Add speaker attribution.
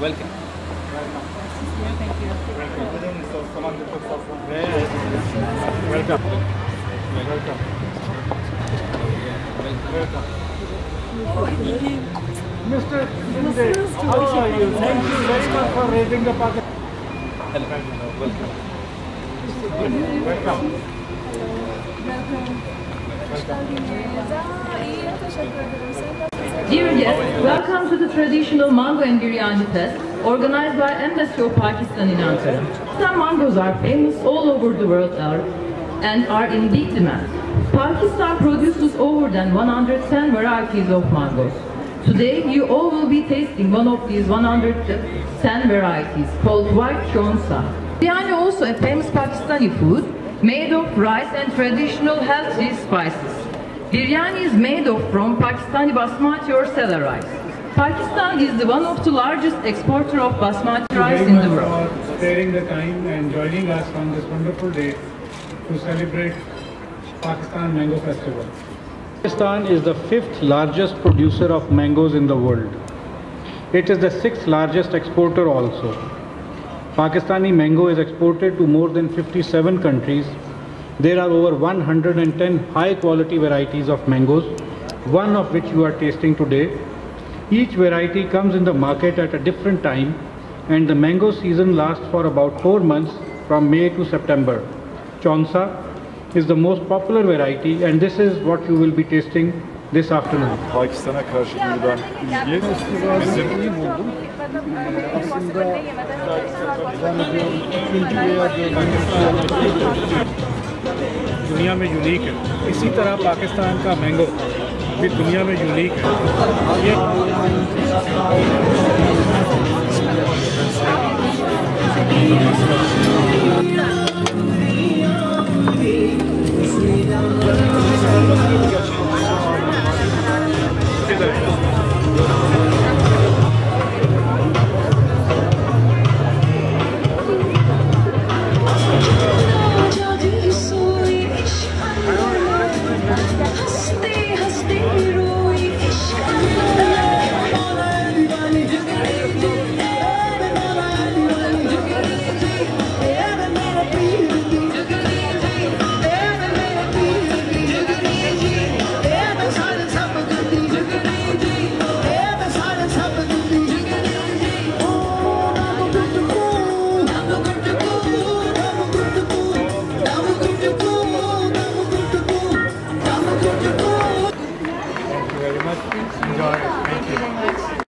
Speaker 1: Welcome.
Speaker 2: Welcome. Welcome. Welcome. Mr. Shinde, how are you? Thank you very much for raising the pocket.
Speaker 1: Hello. Welcome.
Speaker 2: Welcome.
Speaker 3: Dear guests, welcome to the traditional Mango and Biryani Fest organized by Embassy of Pakistan in Ankara. Pakistan mangoes are famous all over the world and are in big demand. Pakistan produces over than 110 varieties of mangoes. Today, you all will be tasting one of these 110 varieties called white chonsa. Biryani also a famous Pakistani food made of rice and traditional healthy spices. Biryani is made of from Pakistani basmati or sela rice. Pakistan is the one of the largest exporter of basmati rice
Speaker 2: very
Speaker 3: in the
Speaker 2: much
Speaker 3: world.
Speaker 2: for sparing the time and joining us on this wonderful day to celebrate Pakistan Mango Festival. Pakistan is the fifth largest producer of mangoes in the world. It is the sixth largest exporter also. Pakistani mango is exported to more than 57 countries. There are over 110 high quality varieties of mangoes, one of which you are tasting today. Each variety comes in the market at a different time and the mango season lasts for about 4 months from May to September. Chonsa is the most popular variety and this is what you will be tasting this afternoon.
Speaker 4: Pakistan'a karşı duyulan ilgi bizim
Speaker 2: दुनिया में unique है। इसी तरह पाकिस्तान का mango भी दुनिया में unique है। ये Thank you very much. Enjoy. Thank you.